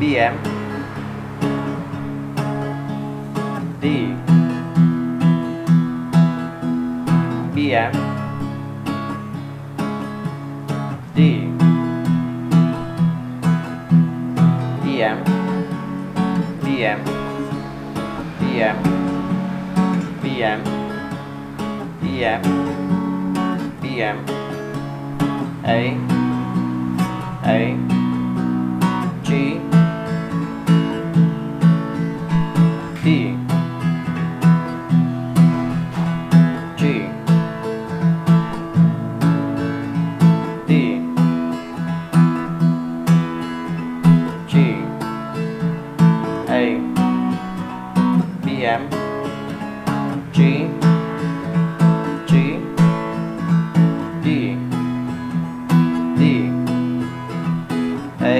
BM D. BM D. BM BM BM BM BM BM A. A BM G. G. D. D. A.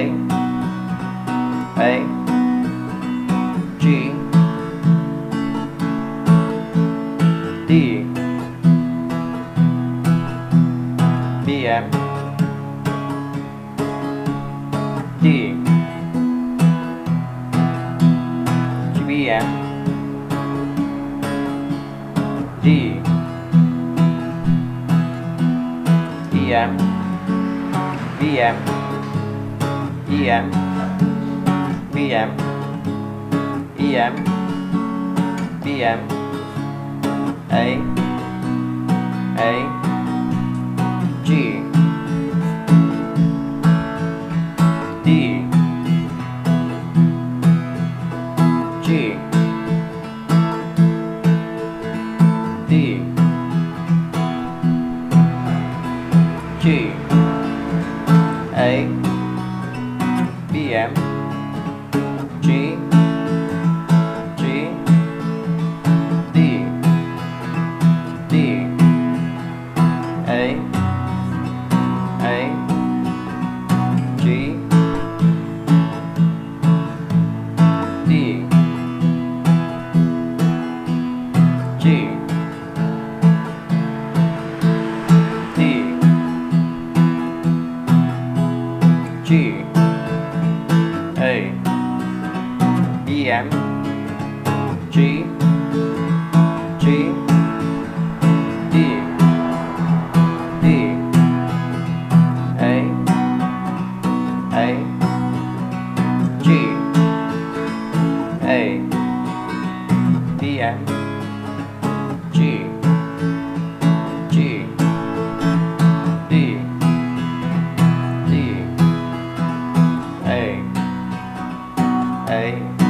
A. G. D. BM D D EM BM EM BM EM BM A. A. G. D D. G. A. BM G. G. D. D. A. A. G. D. G G. A. BM G. G. D D A. A. G. A. BM G G D A A